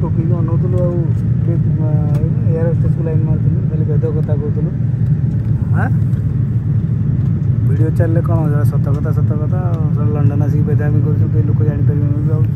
ଠକିକି ଅନଉଥିଲୁ ଆଉ air ହୋଷ୍ଟେସ୍କୁ line ମାରୁଥିଲୁ ଖାଲି ବେଦ କଥା କହୁଥିଲୁ ହଁ ଭିଡ଼ିଓ ଚାଲିଲେ କ'ଣ ସତ କଥା ସତ କଥା ଆଉ ଲଣ୍ଡନ ଆସିକି ବେଦାମି କରୁଛୁ କେହି ଲୋକ ଜାଣିପାରିବେନି ଭାବୁଛୁ